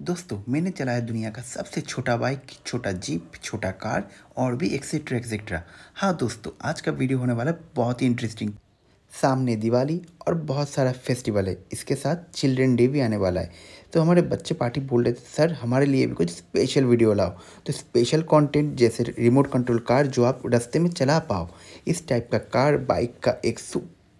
दोस्तों, मैंने चलाया दुनिया का सबसे छोटा बाइक, छोटा जीप, छोटा कार और भी एक्सेट्रा एक्सेट्रा हाँ दोस्तों, आज का वीडियो होने वाला बहुत ही इंटरेस्टिंग सामने दिवाली और बहुत सारा फेस्टिवल है। इसके साथ चिल्ड्रन डे भी आने वाला है। तो हमारे बच्चे पार्टी बोल रहे थे, सर, हमारे लिए भी कुछ स्पेशल वीडियो लाओ। तो स्पेशल कंटेंट जैसे रिमोट कंट्रोल कार जो आप रास्ते में चला पाओ। इस टाइप का कार बाइक का एक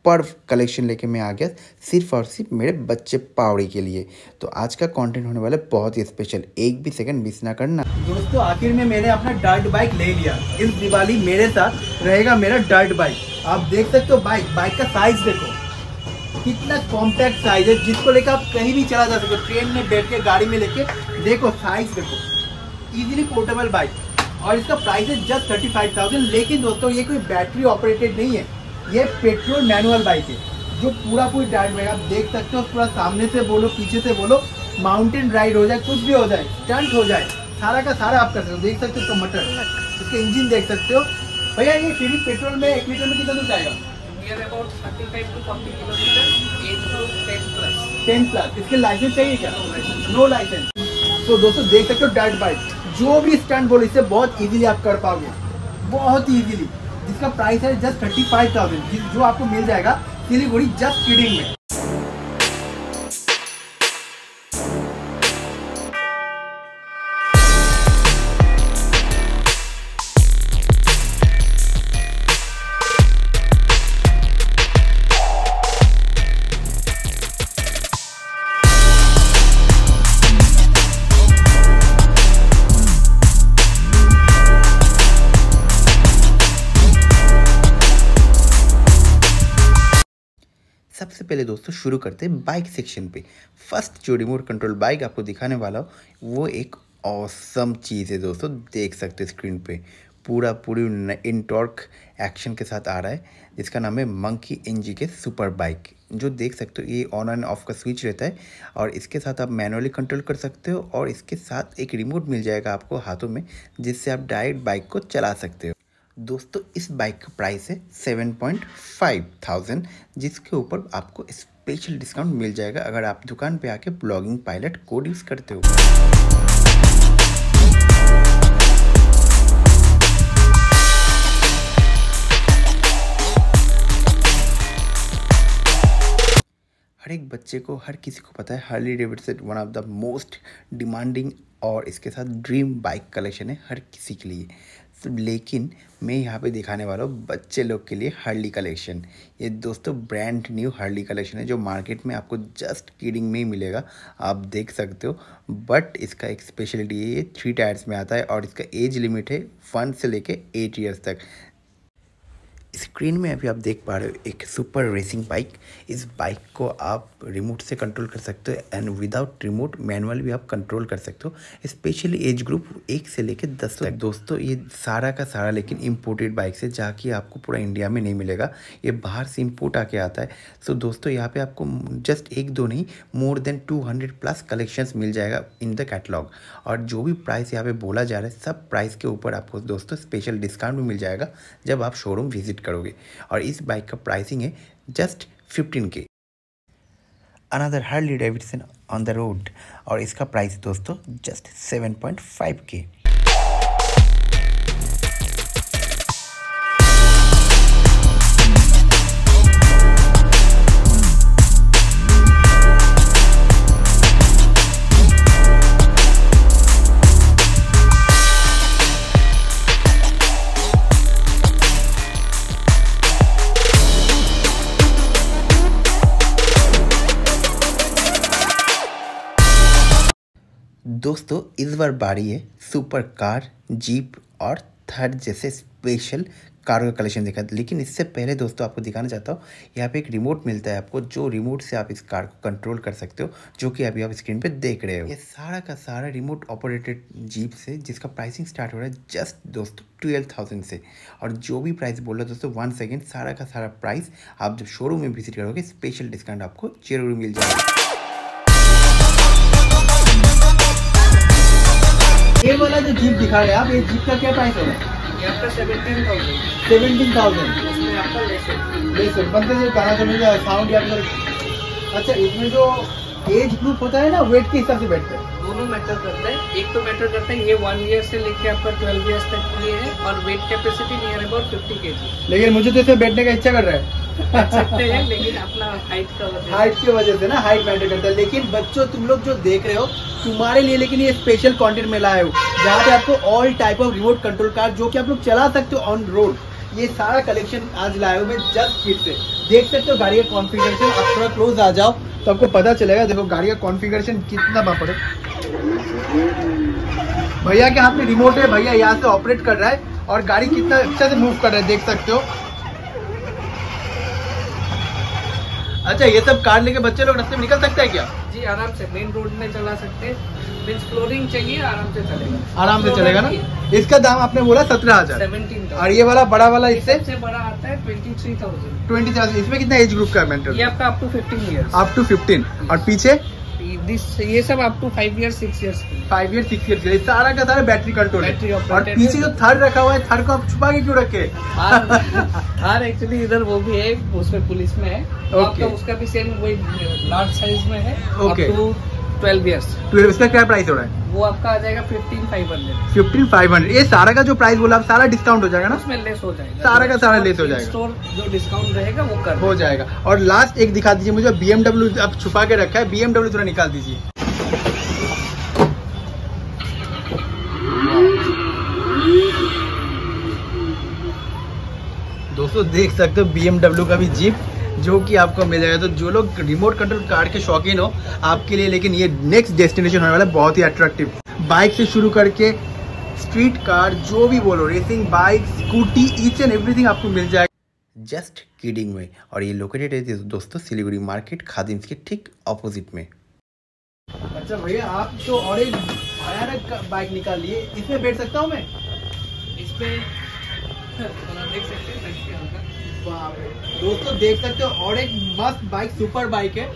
सुपर कलेक्शन लेके मैं आ गया सिर्फ़ और सिर्फ़ मेरे बच्चे पावड़ी के लिए। तो आज का कंटेंट होने वाला बहुत ही स्पेशल एक भी सेकंड मिस ना करना। दोस्तों, आखिर में मैंने अपना डर्ट बाइक ले लिया। इस दिवाली मेरे साथ रहेगा मेरा डर्ट बाइक आप देख सकते हो बाइक बाइक का साइज़ देखो। कितना कॉम्पैक्ट साइज़ है, जिसको लेकर आप कहीं भी चला जा सकते हो। ट्रेन में बैठ के, गाड़ी में लेके, देखो साइज़ देखो। इजीली पोर्टेबल बाइक और इसका प्राइस है जस्ट थर्टी फाइव थाउज़ेंड लेकिन दोस्तों, ये कोई बैटरी ऑपरेटेड नहीं है। ये पेट्रोल मैनुअल बाइक है जो पूरा पूरी डाइट बाइक आप देख सकते हो पूरा सामने से बोलो पीछे से बोलो माउंटेन राइड हो जाए कुछ भी हो जाए स्टंट हो जाए सारा का सारा आप कर सकते हो। देख सकते हो इसका मटर इसके इंजन देख सकते हो। भैया ये फ्री पेट्रोल में एक लीटर में कितना दूर जाएगा? Near about 35 to 40 kilometers, age group 10 plus. Ten plus इसके लाइसेंस चाहिए क्या? नो लाइसेंस तो दोस्तों देख सकते हो डाइट बाइक जो भी स्टंट बोलो इसे बहुत इजीली आप कर पाओगे। बहुत इजीली जिसका प्राइस है जस्ट थर्टी फाइव थाउज़ेंड जो आपको मिल जाएगा सिलीगुड़ी जस्ट किडिंग में। सबसे पहले दोस्तों शुरू करते हैं बाइक सेक्शन पे। फ़र्स्ट जो रिमोट कंट्रोल बाइक आपको दिखाने वाला हो, वो एक औसम चीज़ है दोस्तों, देख सकते स्क्रीन पे। पूरा पूरी इन टॉर्क एक्शन के साथ आ रहा है, जिसका नाम है मंकी एनजी के सुपर बाइक जो देख सकते हो, ये ऑन एंड ऑफ़ का स्विच रहता है, और इसके साथ आप मैनुअली कंट्रोल कर सकते हो, और इसके साथ एक रिमोट मिल जाएगा आपको हाथों में, जिससे आप डायरेक्ट बाइक को चला सकते हो। दोस्तों, इस बाइक का प्राइस है सेवन पॉइंट फाइव थाउज़ेंड, जिसके ऊपर आपको स्पेशल डिस्काउंट मिल जाएगा अगर आप दुकान पे आके ब्लॉगिंग पायलट कोड यूज़ करते हो। हर एक बच्चे को, हर किसी को पता है Harley Davidson one of the most demanding और इसके साथ ड्रीम बाइक कलेक्शन है हर किसी के लिए। लेकिन मैं यहाँ पे दिखाने वाला हूँ बच्चे लोग के लिए हर्ली कलेक्शन ये दोस्तों ब्रांड न्यू हर्ली कलेक्शन है, जो मार्केट में आपको जस्ट कीडिंग में ही मिलेगा। आप देख सकते हो बट इसका एक स्पेशलिटी है, ये थ्री टायर्स में आता है और इसका एज लिमिट है वन से लेके एट ईयर्स तक। स्क्रीन में अभी आप देख पा रहे हो एक सुपर रेसिंग बाइक इस बाइक को आप रिमोट से कंट्रोल कर सकते हो एंड विदाउट रिमोट मैनुअल भी आप कंट्रोल कर सकते हो। स्पेशली एज ग्रुप एक से लेके दस तक। दोस्तों ये सारा का सारा लेकिन इम्पोर्टेड बाइक से जाके आपको पूरा इंडिया में नहीं मिलेगा। ये बाहर से इम्पोर्ट आके आता है। सो so, दोस्तों यहाँ पे आपको जस्ट एक दो नहीं more than two hundred plus collections मिल जाएगा इन द कैटलॉग और जो भी प्राइस यहाँ पे बोला जा रहा है सब प्राइस के ऊपर आपको दोस्तों स्पेशल डिस्काउंट भी मिल जाएगा जब आप शोरूम विज़िट करोगे। और इस बाइक का प्राइसिंग है just fifteen K another Harley Davidson on the road और इसका प्राइस दोस्तों जस्ट सेवन पॉइंट फाइव के दोस्तों, इस बार बारी है सुपर कार जीप और थर्ड जैसे स्पेशल कारों का कलेक्शन देखा। लेकिन इससे पहले दोस्तों, आपको दिखाना चाहता हूँ, यहाँ पे एक रिमोट मिलता है आपको, जो रिमोट से आप इस कार को कंट्रोल कर सकते हो, जो कि अभी आप स्क्रीन पे देख रहे हो। ये सारा का सारा रिमोट ऑपरेटेड जीप से, जिसका प्राइसिंग स्टार्ट हो रहा है जस्ट दोस्तों ट्वेल्व थाउज़ेंड से। और जो भी प्राइस बोल रहा है दोस्तों वन सेकेंड सारा का सारा प्राइस आप जब शोरूम में विज़िट करोगे स्पेशल डिस्काउंट आपको ज़रूर मिल जाएगा। दिखा रहे हैं। आप ये जीप का क्या प्राइस होगा सेवेंटीन थाउज़ेंड बेसर मतलब जो गाना सुनेगा साउंड या फिर अच्छा इसमें जो एज ग्रुप होता है ना वेट के हिसाब से बैठते हैं। दोनों मैटर करता है। एक तो मैटर करता है ये वन ईयर से लेके आपका ट्वेल्व ईयर्स तक के लिए है और weight capacity near about fifty K G लेकिन मुझे तो इसमें बैठने का इच्छा कर रहा है। सकते हैं लेकिन अपना हाइट का हाइट की वजह से ना हाइट मैटर करता है। लेकिन बच्चों तुम लोग जो देख रहे हो तुम्हारे लिए, लेकिन ये स्पेशल कंटेंट में लाया हूँ। जहाँ पे आपको all type of remote control car जो कि आप लोग चला सकते हो ऑन रोड ये सारा कलेक्शन आज लाया हूँ, मैं जस्ट फिट से देख सकते हो गाड़ी का कॉन्फ़िगरेशन आप थोड़ा क्लोज आ जाओ तो आपको पता चलेगा, देखो गाड़ी का कॉन्फ़िगरेशन कितना बापर है भैया के हाथ में रिमोट है, भैया यहाँ से ऑपरेट कर रहा है, और गाड़ी कितना अच्छा से मूव कर रहा है, देख सकते हो। अच्छा ये सब कार लेके बच्चे लोग रास्ते में निकल सकते हैं क्या? जी आराम से मेन रोड में चला सकते हैं। मीन्स फ्लोरिंग चाहिए आराम से चलेगा। आराम से चलेगा ना? इसका दाम आपने बोला सत्रह हज़ार। और ये वाला बड़ा वाला इससे? सबसे बड़ा आता है twenty three thousand twenty thousand इसमें कितना एज ग्रुप का है मेंटल ये आपका up to fifteen year up to fifteen और पीछे? दिस ये सब up to five year six years five year six year सारा का सारा बैटरी कंट्रोल बैटरी है और पीछे जो थर्ड रखा हुआ है थर्ड को आप छुपा के क्यों रखे? थर एक्चुअली इधर वो भी है उसमें पुलिस में है। तो Okay. उसका भी सेम वही लार्ज साइज़ में है। Okay. Up twelve years twelve इसका क्या प्राइस हो रहा है? वो आपका आ जाएगा fifteen five hundred fifteen five hundred ये सारा का जो प्राइस बोला आप सारा डिस्काउंट हो जाएगा ना? उसमें लेस हो जाएगा। सारा का सारा less हो जाएगा। स्टोर जो डिस्काउंट रहेगा वो कर हो जाएगा। और लास्ट एक दिखा दीजिए मुझे बी एमडब्ल्यू आप छुपा के रखा है बी एमडब्ल्यू थोड़ा निकाल दीजिए। दोस्तों देख सकते हो बी का भी जीप जो कि आपको मिल जाएगा। तो जो लोग रिमोट कंट्रोल कार के शौकीन हो आपके लिए लेकिन ये नेक्स्ट डेस्टिनेशन होने वाला है बहुत ही अट्रैक्टिव बाइक से शुरू करके स्ट्रीट कार जो भी बोलो racing bike scooty each and everything आपको मिल जाएगा। जस्ट किडिंग में और ये लोकेटेड है दोस्तों सिलीगुड़ी मार्केट खादिम्स के ठीक ऑपोजिट में। अच्छा भैया आप तो और एक भयानक बाइक निकाल लिए। इसमें बैठ सकता हूँ मैं? इसमें देख सकते। दोस्तों देख सकते हो और एक मस्त बाइक सुपर बाइक है।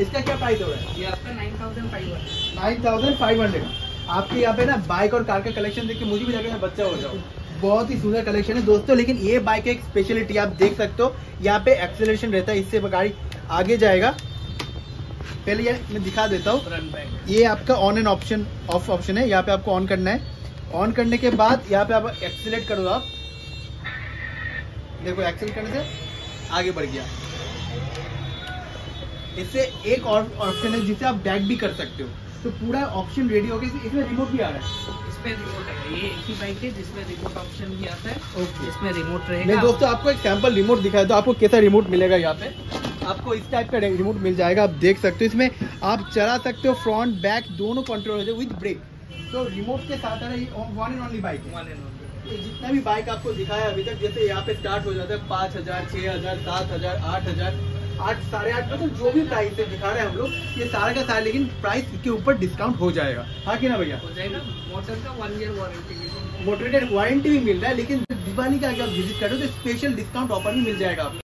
इसका क्या प्राइस हो रहा है? ये आपका nine thousand five hundred nine thousand five hundred आपके यहाँ पे ना बाइक और कार का कलेक्शन देख के मुझे भी लगा मैं बच्चा हो जाऊँ। बहुत ही सुंदर कलेक्शन है दोस्तों लेकिन ये बाइक एक स्पेशलिटी आप देख सकते हो। यहाँ पे एक्सेलरेशन रहता है इससे गाड़ी आगे जाएगा। पहले ये मैं दिखा देता हूँ। ये आपका on and option off option है। यहाँ पे आपको ऑन करना है। ऑन करने के बाद यहाँ पे आप एक्सीलेट करो आप। देखो एक्सेल करने से आगे बढ़ गया। इससे एक और ऑप्शन है जिसे आप बैक भी कर सकते हो। तो पूरा ऑप्शन रेडी हो गया इसमें रिमोट भी आ रहा है। इसमें रिमोट है ये एक ही बाइक है जिसमें रिमोट ऑप्शन भी आता है। ओके इसमें रिमोट मैं रहेगा दोस्तों आपको एक सैंपल रिमोट दिखाया तो आपको कैसा रिमोट मिलेगा यहाँ पे? आपको इस टाइप का रिमोट मिल जाएगा आप देख सकते हो। इसमें आप चला सकते हो फ्रंट बैक दोनों कंट्रोल हो जाए विद ब्रेक तो रिमोट के साथ आ रहा है वन एंड ओनली बाइक है। वन एंड ओनली जितना भी बाइक आपको दिखाया अभी तक जैसे यहाँ पे स्टार्ट हो जाता है पाँच हज़ार छह हज़ार सात हज़ार आठ हज़ार आठ साढ़े आठ मतलब जो भी प्राइस है दिखा रहे हैं हम लोग ये सारा का सारा लेकिन प्राइस के ऊपर डिस्काउंट हो जाएगा। हाँ कि ना भैया? मोटर का one year warranty motorated warranty भी मिल रहा है लेकिन दिवाली का अगर आप विज़िट करो तो स्पेशल डिस्काउंट ऑफ़र भी मिल जाएगा आपको।